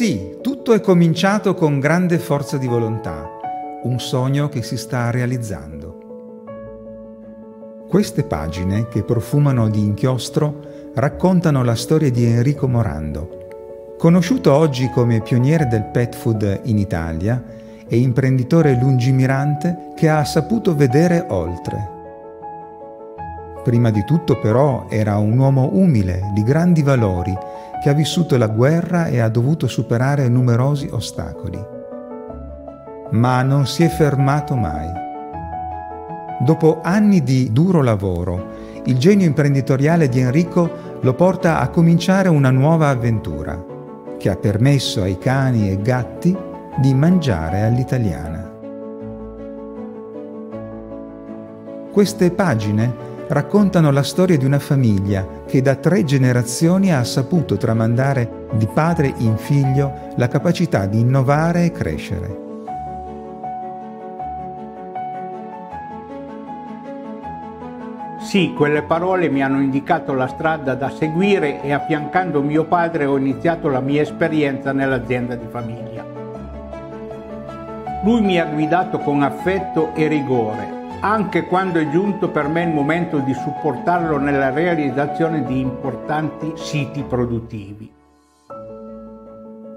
sì, tutto è cominciato con grande forza di volontà, un sogno che si sta realizzando. Queste pagine, che profumano di inchiostro, raccontano la storia di Enrico Morando. Conosciuto oggi come pioniere del pet food in Italia e imprenditore lungimirante che ha saputo vedere oltre. Prima di tutto però era un uomo umile, di grandi valori, che ha vissuto la guerra e ha dovuto superare numerosi ostacoli. Ma non si è fermato mai. Dopo anni di duro lavoro, il genio imprenditoriale di Enrico lo porta a cominciare una nuova avventura, che ha permesso ai cani e gatti di mangiare all'italiana. Queste pagine raccontano la storia di una famiglia che da tre generazioni ha saputo tramandare di padre in figlio la capacità di innovare e crescere. Sì, quelle parole mi hanno indicato la strada da seguire e affiancando mio padre ho iniziato la mia esperienza nell'azienda di famiglia. Lui mi ha guidato con affetto e rigore, anche quando è giunto per me il momento di supportarlo nella realizzazione di importanti siti produttivi.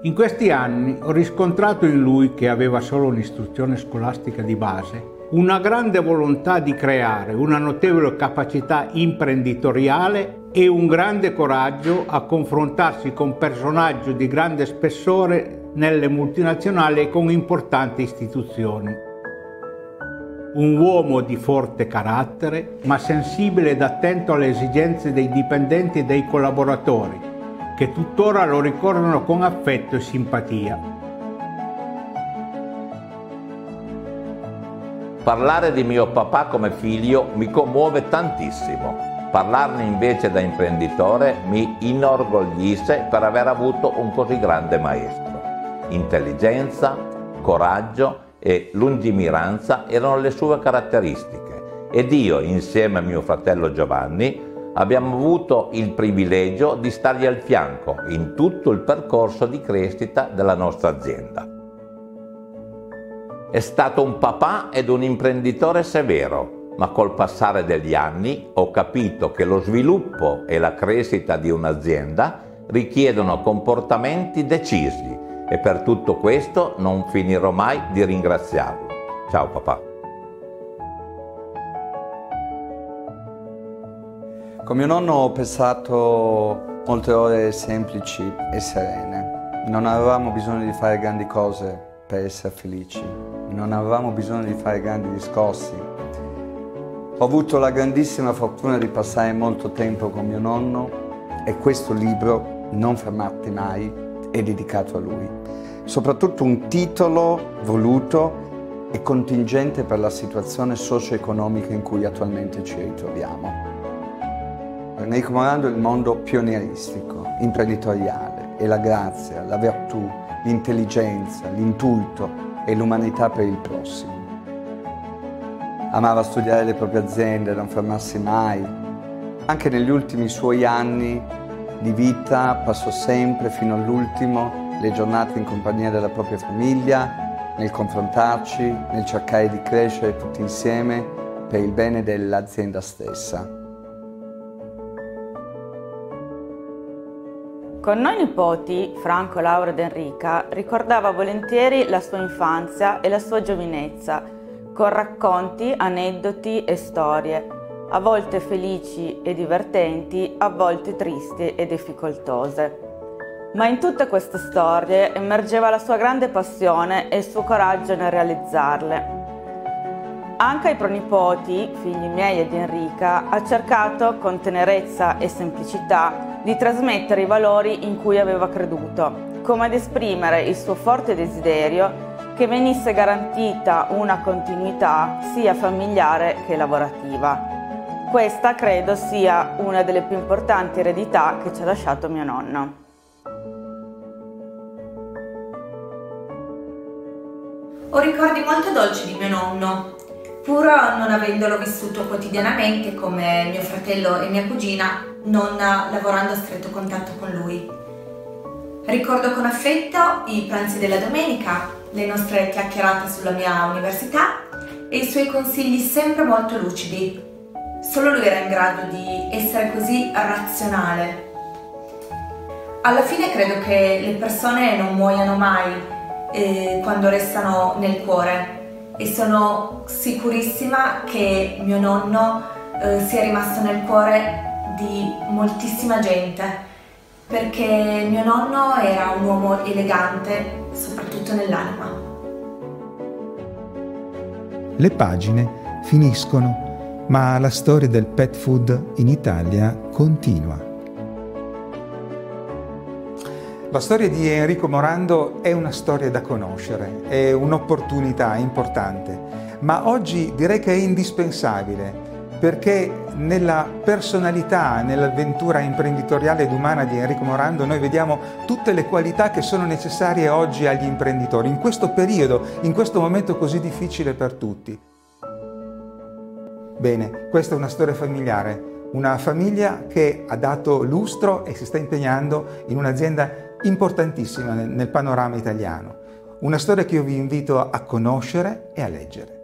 In questi anni ho riscontrato in lui, che aveva solo un'istruzione scolastica di base, una grande volontà di creare, una notevole capacità imprenditoriale e un grande coraggio a confrontarsi con personaggi di grande spessore nelle multinazionali e con importanti istituzioni un uomo di forte carattere, ma sensibile ed attento alle esigenze dei dipendenti e dei collaboratori, che tuttora lo ricordano con affetto e simpatia. Parlare di mio papà come figlio mi commuove tantissimo. Parlarne invece da imprenditore mi inorgoglisce per aver avuto un così grande maestro. Intelligenza, coraggio e lungimiranza erano le sue caratteristiche ed io, insieme a mio fratello Giovanni, abbiamo avuto il privilegio di stargli al fianco in tutto il percorso di crescita della nostra azienda. È stato un papà ed un imprenditore severo, ma col passare degli anni ho capito che lo sviluppo e la crescita di un'azienda richiedono comportamenti decisi e per tutto questo non finirò mai di ringraziarlo. Ciao papà. Con mio nonno ho passato molte ore semplici e serene. Non avevamo bisogno di fare grandi cose per essere felici. Non avevamo bisogno di fare grandi discorsi. Ho avuto la grandissima fortuna di passare molto tempo con mio nonno e questo libro, Non fermarti mai, è dedicato a lui. Soprattutto un titolo voluto e contingente per la situazione socio-economica in cui attualmente ci ritroviamo. Enrico Morando è il mondo pionieristico, imprenditoriale, è la grazia, la virtù, l'intelligenza, l'intuito e l'umanità per il prossimo. Amava studiare le proprie aziende, non fermarsi mai. Anche negli ultimi suoi anni di vita passò sempre fino all'ultimo le giornate in compagnia della propria famiglia, nel confrontarci, nel cercare di crescere tutti insieme per il bene dell'azienda stessa. Con noi nipoti, Franco, Laura ed Enrica, ricordava volentieri la sua infanzia e la sua giovinezza, con racconti, aneddoti e storie, a volte felici e divertenti, a volte tristi e difficoltose. Ma in tutte queste storie emergeva la sua grande passione e il suo coraggio nel realizzarle. Anche ai pronipoti, figli miei e di Enrica, ha cercato con tenerezza e semplicità di trasmettere i valori in cui aveva creduto, come ad esprimere il suo forte desiderio che venisse garantita una continuità sia familiare che lavorativa. Questa credo sia una delle più importanti eredità che ci ha lasciato mio nonno. Ho ricordi molto dolci di mio nonno, pur non avendolo vissuto quotidianamente come mio fratello e mia cugina, non lavorando a stretto contatto con lui. Ricordo con affetto i pranzi della domenica, le nostre chiacchierate sulla mia università e i suoi consigli sempre molto lucidi. Solo lui era in grado di essere così razionale. Alla fine credo che le persone non muoiano mai eh, quando restano nel cuore e sono sicurissima che mio nonno eh, sia rimasto nel cuore di moltissima gente perché mio nonno era un uomo elegante, soprattutto nell'anima. Le pagine finiscono, ma la storia del pet food in Italia continua. La storia di Enrico Morando è una storia da conoscere, è un'opportunità importante, ma oggi direi che è indispensabile perché nella personalità, nell'avventura imprenditoriale ed umana di Enrico Morando noi vediamo tutte le qualità che sono necessarie oggi agli imprenditori, in questo periodo, in questo momento così difficile per tutti. Bene, questa è una storia familiare, una famiglia che ha dato lustro e si sta impegnando in un'azienda importantissima nel panorama italiano. Una storia che io vi invito a conoscere e a leggere.